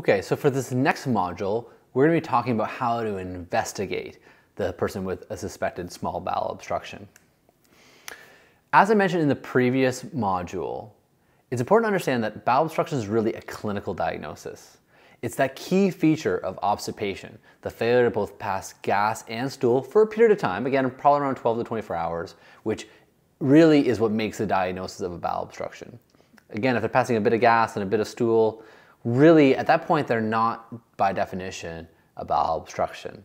Okay, so for this next module, we're going to be talking about how to investigate the person with a suspected small bowel obstruction. As I mentioned in the previous module, it's important to understand that bowel obstruction is really a clinical diagnosis. It's that key feature of obstipation, the failure to both pass gas and stool for a period of time, again, probably around 12 to 24 hours, which really is what makes the diagnosis of a bowel obstruction. Again, if they're passing a bit of gas and a bit of stool, really at that point they're not by definition a bowel obstruction.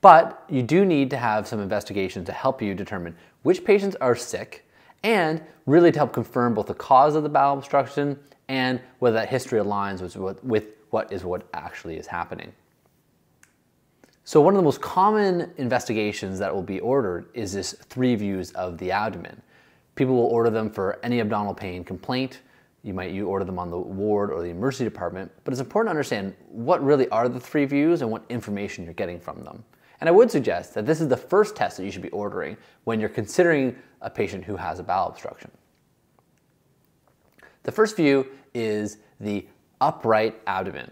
But you do need to have some investigation to help you determine which patients are sick and really to help confirm both the cause of the bowel obstruction and whether that history aligns with what, with what is what actually is happening. So one of the most common investigations that will be ordered is this three views of the abdomen. People will order them for any abdominal pain complaint. You might you order them on the ward or the emergency department, but it's important to understand what really are the three views and what information you're getting from them. And I would suggest that this is the first test that you should be ordering when you're considering a patient who has a bowel obstruction. The first view is the upright abdomen.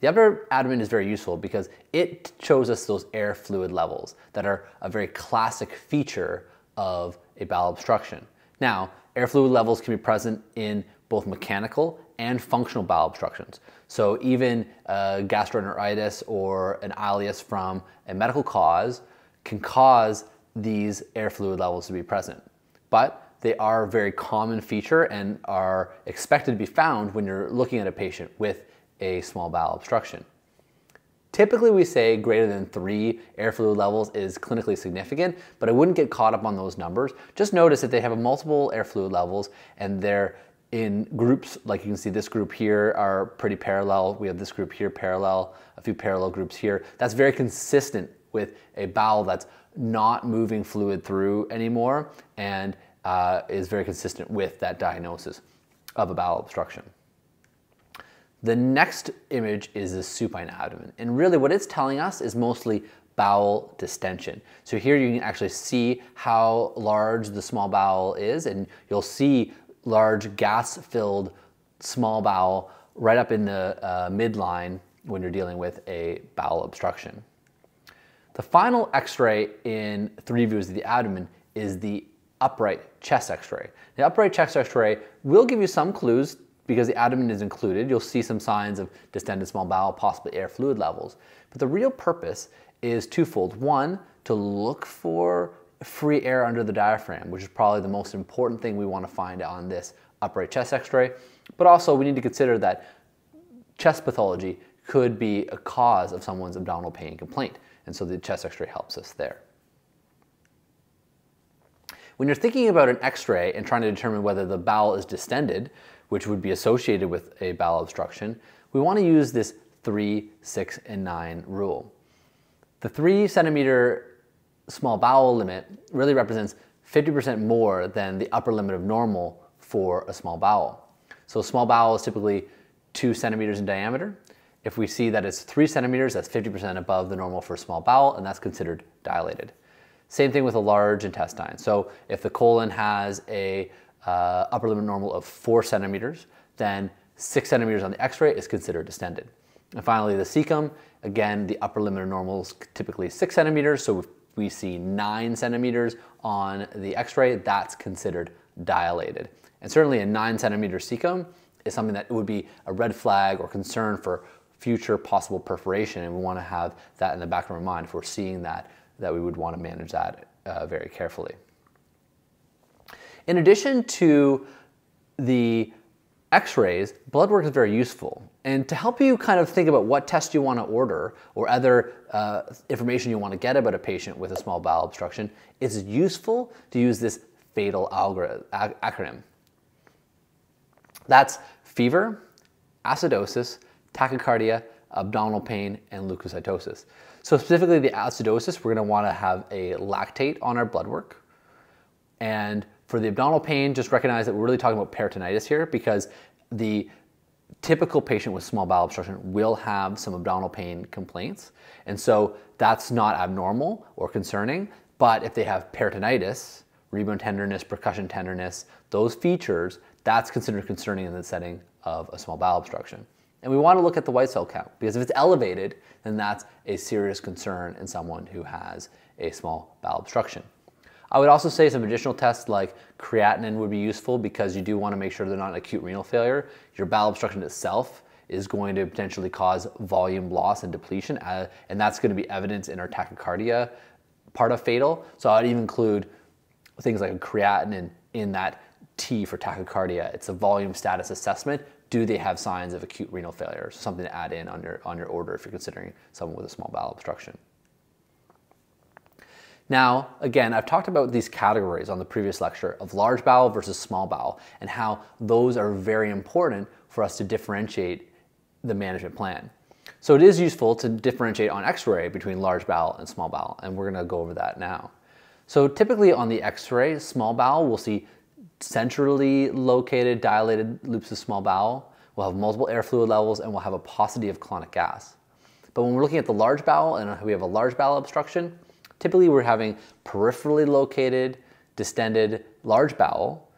The upright abdomen is very useful because it shows us those air fluid levels that are a very classic feature of a bowel obstruction. Now, air fluid levels can be present in both mechanical and functional bowel obstructions. So even uh, gastroenteritis or an ileus from a medical cause can cause these air fluid levels to be present. But they are a very common feature and are expected to be found when you're looking at a patient with a small bowel obstruction. Typically we say greater than three air fluid levels is clinically significant, but I wouldn't get caught up on those numbers. Just notice that they have multiple air fluid levels and they're in groups, like you can see this group here are pretty parallel. We have this group here parallel, a few parallel groups here. That's very consistent with a bowel that's not moving fluid through anymore and uh, is very consistent with that diagnosis of a bowel obstruction. The next image is the supine abdomen. And really what it's telling us is mostly bowel distension. So here you can actually see how large the small bowel is and you'll see large gas-filled small bowel right up in the uh, midline when you're dealing with a bowel obstruction. The final x-ray in three views of the abdomen is the upright chest x-ray. The upright chest x-ray will give you some clues because the abdomen is included. You'll see some signs of distended small bowel, possibly air fluid levels. But the real purpose is twofold. One, to look for free air under the diaphragm, which is probably the most important thing we want to find on this upright chest x-ray. But also we need to consider that chest pathology could be a cause of someone's abdominal pain complaint. And so the chest x-ray helps us there. When you're thinking about an x-ray and trying to determine whether the bowel is distended, which would be associated with a bowel obstruction, we want to use this 3, 6, and 9 rule. The 3 centimeter small bowel limit really represents 50% more than the upper limit of normal for a small bowel. So a small bowel is typically two centimeters in diameter. If we see that it's three centimeters, that's 50% above the normal for a small bowel, and that's considered dilated. Same thing with a large intestine. So if the colon has a uh, upper limit normal of four centimeters, then six centimeters on the x-ray is considered distended. And finally, the cecum, again, the upper limit of normal is typically six centimeters, so we see nine centimeters on the x-ray, that's considered dilated. And certainly a nine centimeter cecum is something that would be a red flag or concern for future possible perforation. And we wanna have that in the back of our mind if we're seeing that, that we would wanna manage that uh, very carefully. In addition to the x-rays, blood work is very useful. And to help you kind of think about what test you want to order or other uh, information you want to get about a patient with a small bowel obstruction, it's useful to use this fatal acronym. That's fever, acidosis, tachycardia, abdominal pain, and leukocytosis. So specifically the acidosis, we're going to want to have a lactate on our blood work. And for the abdominal pain, just recognize that we're really talking about peritonitis here because the typical patient with small bowel obstruction will have some abdominal pain complaints. And so that's not abnormal or concerning. But if they have peritonitis, rebound tenderness, percussion tenderness, those features, that's considered concerning in the setting of a small bowel obstruction. And we want to look at the white cell count because if it's elevated, then that's a serious concern in someone who has a small bowel obstruction. I would also say some additional tests like creatinine would be useful because you do want to make sure they're not an acute renal failure. Your bowel obstruction itself is going to potentially cause volume loss and depletion, uh, and that's going to be evidence in our tachycardia part of fatal. So I'd even include things like creatinine in that T for tachycardia. It's a volume status assessment. Do they have signs of acute renal failure? So something to add in on your, on your order if you're considering someone with a small bowel obstruction. Now, again, I've talked about these categories on the previous lecture of large bowel versus small bowel and how those are very important for us to differentiate the management plan. So it is useful to differentiate on x-ray between large bowel and small bowel, and we're gonna go over that now. So typically on the x-ray, small bowel, we'll see centrally located dilated loops of small bowel. We'll have multiple air fluid levels and we'll have a paucity of colonic gas. But when we're looking at the large bowel and we have a large bowel obstruction, typically we're having peripherally located, distended large bowel.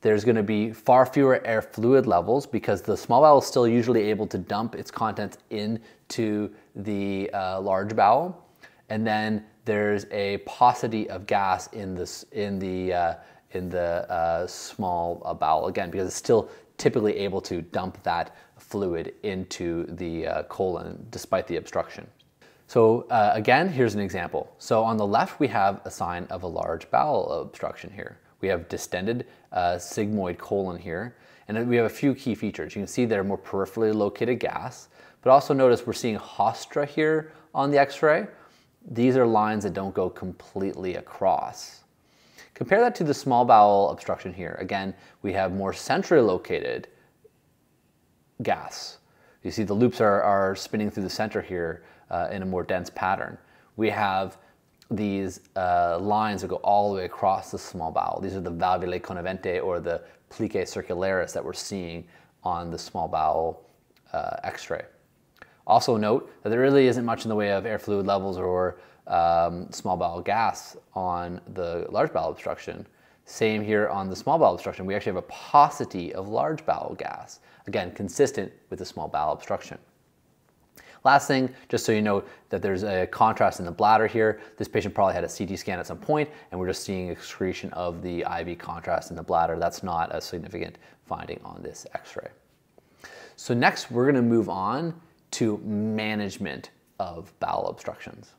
There's going to be far fewer air fluid levels because the small bowel is still usually able to dump its contents into the uh, large bowel. And then there's a paucity of gas in, this, in the uh, in the uh, small uh, bowel again because it's still typically able to dump that fluid into the uh, colon despite the obstruction. So uh, again, here's an example. So on the left, we have a sign of a large bowel obstruction here. We have distended uh, sigmoid colon here, and we have a few key features. You can see they're more peripherally located gas, but also notice we're seeing haustra here on the x-ray. These are lines that don't go completely across. Compare that to the small bowel obstruction here. Again, we have more centrally located gas. You see the loops are, are spinning through the center here uh, in a more dense pattern. We have these uh, lines that go all the way across the small bowel. These are the valvulae connivente or the plicae circularis that we're seeing on the small bowel uh, x-ray. Also note that there really isn't much in the way of air fluid levels or um, small bowel gas on the large bowel obstruction. Same here on the small bowel obstruction. We actually have a paucity of large bowel gas. Again, consistent with the small bowel obstruction. Last thing, just so you know that there's a contrast in the bladder here. This patient probably had a CT scan at some point and we're just seeing excretion of the IV contrast in the bladder. That's not a significant finding on this x-ray. So next we're gonna move on to management of bowel obstructions.